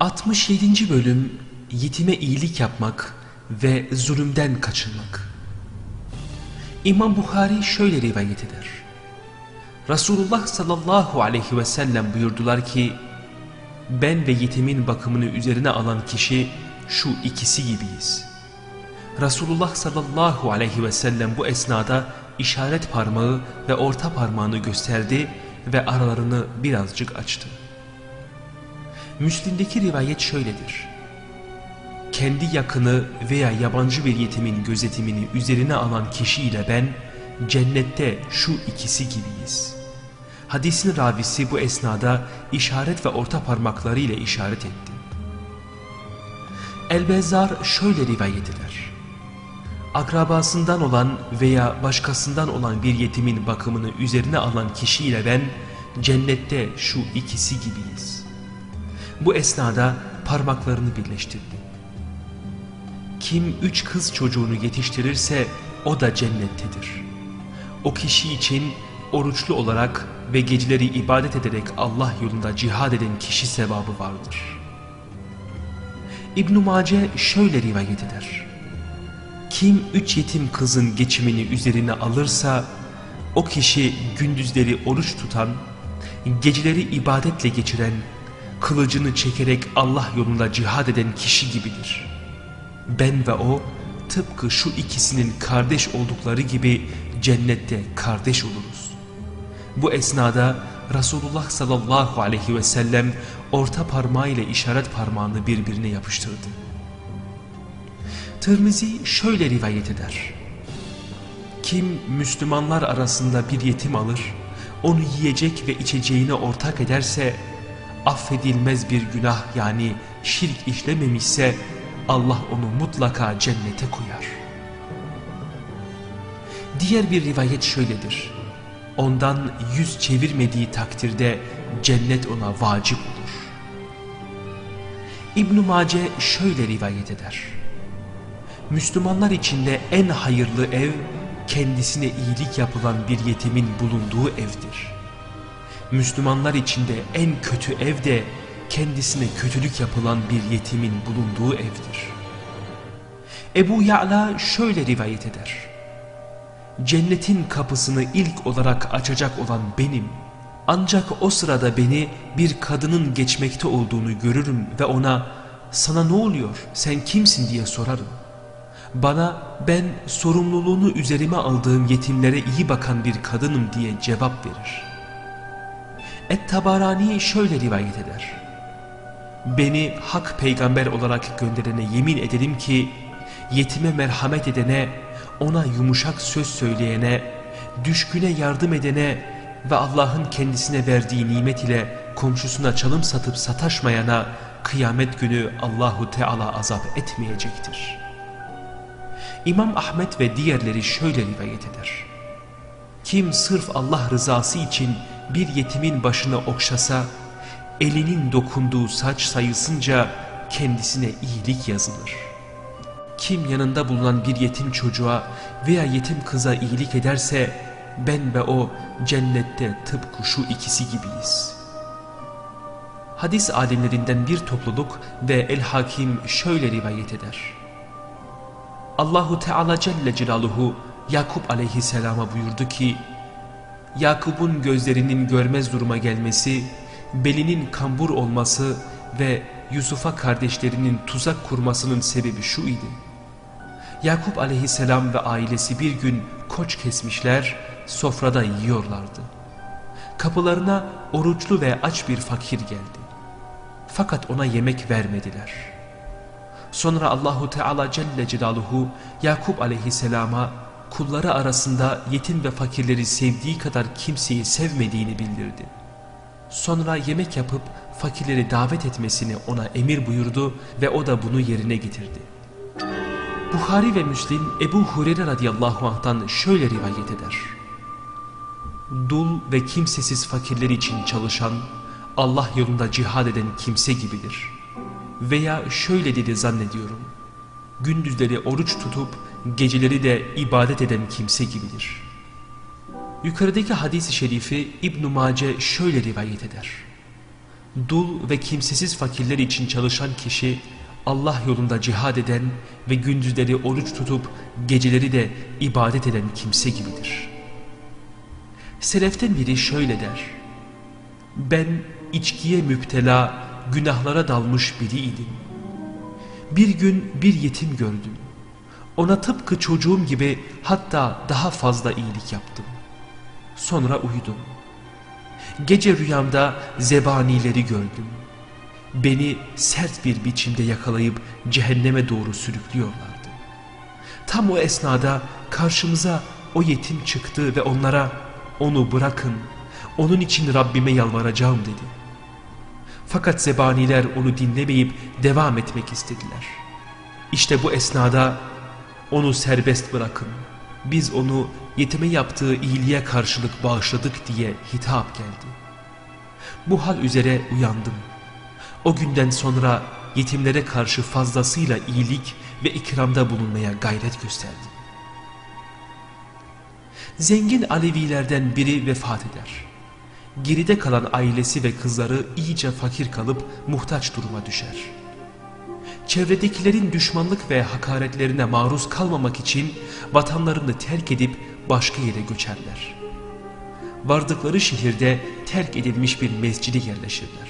67. Bölüm Yetime iyilik yapmak ve zulümden kaçınmak İmam Bukhari şöyle rivayet eder. Resulullah sallallahu aleyhi ve sellem buyurdular ki, ben ve yetimin bakımını üzerine alan kişi şu ikisi gibiyiz. Resulullah sallallahu aleyhi ve sellem bu esnada işaret parmağı ve orta parmağını gösterdi ve aralarını birazcık açtı. Müslim'deki rivayet şöyledir. Kendi yakını veya yabancı bir yetimin gözetimini üzerine alan kişiyle ben cennette şu ikisi gibiyiz. Hadisin ravisi bu esnada işaret ve orta parmakları ile işaret etti. Elbezar şöyle rivayet eder. Akrabasından olan veya başkasından olan bir yetimin bakımını üzerine alan kişiyle ben cennette şu ikisi gibiyiz. Bu esnada parmaklarını birleştirdi. Kim üç kız çocuğunu yetiştirirse o da cennettedir. O kişi için oruçlu olarak ve geceleri ibadet ederek Allah yolunda cihad eden kişi sevabı vardır. İbn-i Mace şöyle rivayet eder. Kim üç yetim kızın geçimini üzerine alırsa o kişi gündüzleri oruç tutan, geceleri ibadetle geçiren, kılıcını çekerek Allah yolunda cihad eden kişi gibidir. Ben ve o tıpkı şu ikisinin kardeş oldukları gibi cennette kardeş oluruz. Bu esnada Resulullah sallallahu aleyhi ve sellem orta parmağı ile işaret parmağını birbirine yapıştırdı. Tirmizi şöyle rivayet eder. Kim Müslümanlar arasında bir yetim alır, onu yiyecek ve içeceğine ortak ederse, affedilmez bir günah yani şirk işlememişse, Allah onu mutlaka cennete koyar. Diğer bir rivayet şöyledir. Ondan yüz çevirmediği takdirde cennet ona vacip olur. İbn-i Mace şöyle rivayet eder. Müslümanlar içinde en hayırlı ev kendisine iyilik yapılan bir yetimin bulunduğu evdir. Müslümanlar içinde en kötü ev de kendisine kötülük yapılan bir yetimin bulunduğu evdir. Ebu Ya'la şöyle rivayet eder. Cennetin kapısını ilk olarak açacak olan benim. Ancak o sırada beni bir kadının geçmekte olduğunu görürüm ve ona sana ne oluyor sen kimsin diye sorarım. Bana ben sorumluluğunu üzerime aldığım yetimlere iyi bakan bir kadınım diye cevap verir. Et-Tabarani şöyle rivayet eder. Beni hak peygamber olarak gönderene yemin ederim ki yetime merhamet edene, ona yumuşak söz söyleyene, düşküne yardım edene ve Allah'ın kendisine verdiği nimet ile komşusuna çalım satıp sataşmayana kıyamet günü Allahu Teala azap etmeyecektir. İmam Ahmet ve diğerleri şöyle rivayet eder. Kim sırf Allah rızası için bir yetimin başına okşasa, elinin dokunduğu saç sayısınca kendisine iyilik yazılır. Kim yanında bulunan bir yetim çocuğa veya yetim kıza iyilik ederse, ben ve o cennette tıpkı şu ikisi gibiyiz. Hadis alimlerinden bir topluluk ve El-Hakim şöyle rivayet eder. Allahu Teala Celle Celaluhu Yakup aleyhisselama buyurdu ki, Yakup'un gözlerinin görmez duruma gelmesi, belinin kambur olması ve Yusuf'a kardeşlerinin tuzak kurmasının sebebi şu idi. Yakup aleyhisselam ve ailesi bir gün koç kesmişler, sofrada yiyorlardı. Kapılarına oruçlu ve aç bir fakir geldi. Fakat ona yemek vermediler. Sonra Allahu Teala Celle Celaluhu Yakup aleyhisselama kulları arasında yetim ve fakirleri sevdiği kadar kimseyi sevmediğini bildirdi. Sonra yemek yapıp fakirleri davet etmesini ona emir buyurdu ve o da bunu yerine getirdi. Bukhari ve Müslim Ebu Hureyre radıyallahu anh'tan şöyle rivayet eder. Dul ve kimsesiz fakirler için çalışan, Allah yolunda cihad eden kimse gibidir. Veya şöyle dedi zannediyorum. Gündüzleri oruç tutup geceleri de ibadet eden kimse gibidir. Yukarıdaki hadis-i şerifi İbn-i Mace şöyle rivayet eder. Dul ve kimsesiz fakirler için çalışan kişi Allah yolunda cihad eden ve gündüzleri oruç tutup geceleri de ibadet eden kimse gibidir. Seleften biri şöyle der. Ben içkiye müptela, günahlara dalmış biriydim. Bir gün bir yetim gördüm. Ona tıpkı çocuğum gibi hatta daha fazla iyilik yaptım. Sonra uyudum. Gece rüyamda zebanileri gördüm. Beni sert bir biçimde yakalayıp cehenneme doğru sürüklüyorlardı. Tam o esnada karşımıza o yetim çıktı ve onlara onu bırakın, onun için Rabbime yalvaracağım dedi. Fakat zebaniler onu dinlemeyip devam etmek istediler. İşte bu esnada onu serbest bırakın, biz onu yetime yaptığı iyiliğe karşılık bağışladık diye hitap geldi. Bu hal üzere uyandım. O günden sonra yetimlere karşı fazlasıyla iyilik ve ikramda bulunmaya gayret gösterdim. Zengin Alevilerden biri vefat eder. Geride kalan ailesi ve kızları iyice fakir kalıp muhtaç duruma düşer. Çevredekilerin düşmanlık ve hakaretlerine maruz kalmamak için vatanlarını terk edip başka yere göçerler. Vardıkları şehirde terk edilmiş bir mescide yerleşirler.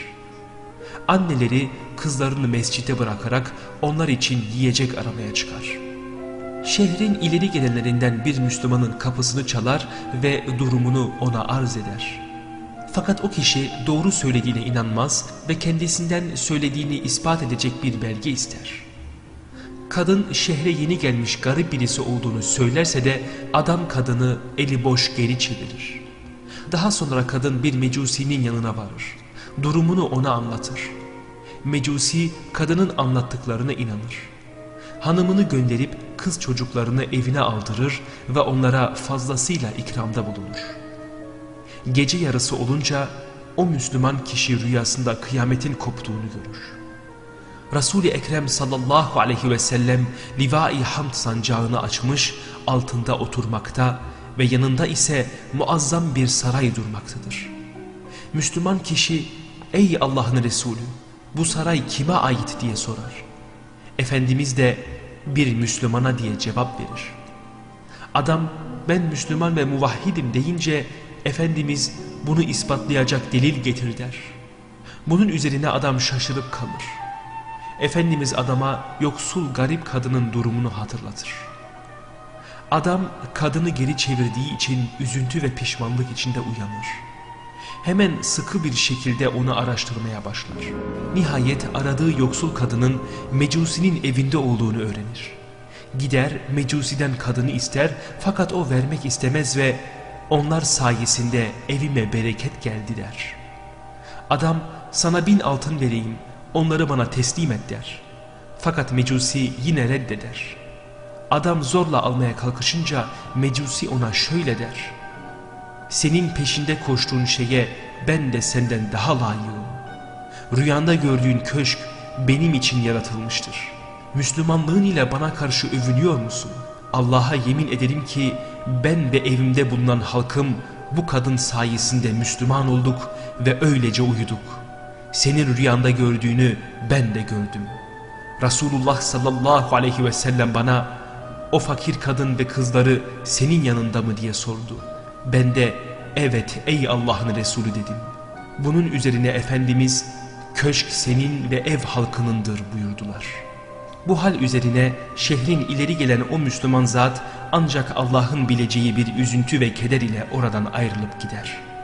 Anneleri kızlarını mescide bırakarak onlar için yiyecek aramaya çıkar. Şehrin ileri gelenlerinden bir Müslümanın kapısını çalar ve durumunu ona arz eder. Fakat o kişi doğru söylediğine inanmaz ve kendisinden söylediğini ispat edecek bir belge ister. Kadın şehre yeni gelmiş garip birisi olduğunu söylerse de adam kadını eli boş geri çevirir. Daha sonra kadın bir mecusinin yanına varır. Durumunu ona anlatır. Mecusi kadının anlattıklarına inanır. Hanımını gönderip kız çocuklarını evine aldırır ve onlara fazlasıyla ikramda bulunur. Gece yarısı olunca o Müslüman kişi rüyasında kıyametin koptuğunu görür. Resul-i Ekrem sallallahu aleyhi ve sellem livai hamd sancağını açmış altında oturmakta ve yanında ise muazzam bir saray durmaktadır. Müslüman kişi ey Allah'ın Resulü bu saray kime ait diye sorar. Efendimiz de bir Müslümana diye cevap verir. Adam ben Müslüman ve muvahhidim deyince Efendimiz bunu ispatlayacak delil getir der. Bunun üzerine adam şaşırıp kalır. Efendimiz adama yoksul garip kadının durumunu hatırlatır. Adam kadını geri çevirdiği için üzüntü ve pişmanlık içinde uyanır. Hemen sıkı bir şekilde onu araştırmaya başlar. Nihayet aradığı yoksul kadının Mecusi'nin evinde olduğunu öğrenir. Gider Mecusi'den kadını ister fakat o vermek istemez ve onlar sayesinde evime bereket geldi der. Adam sana bin altın vereyim onları bana teslim et der. Fakat Mecusi yine reddeder. Adam zorla almaya kalkışınca Mecusi ona şöyle der. Senin peşinde koştuğun şeye ben de senden daha layığım. Rüyanda gördüğün köşk benim için yaratılmıştır. Müslümanlığın ile bana karşı övünüyor musun? Allah'a yemin ederim ki ben ve evimde bulunan halkım bu kadın sayesinde Müslüman olduk ve öylece uyuduk. Senin rüyanda gördüğünü ben de gördüm. Resulullah sallallahu aleyhi ve sellem bana o fakir kadın ve kızları senin yanında mı diye sordu. Ben de evet ey Allah'ın Resulü dedim. Bunun üzerine Efendimiz köşk senin ve ev halkınındır buyurdular.'' Bu hal üzerine şehrin ileri gelen o Müslüman zat ancak Allah'ın bileceği bir üzüntü ve keder ile oradan ayrılıp gider.''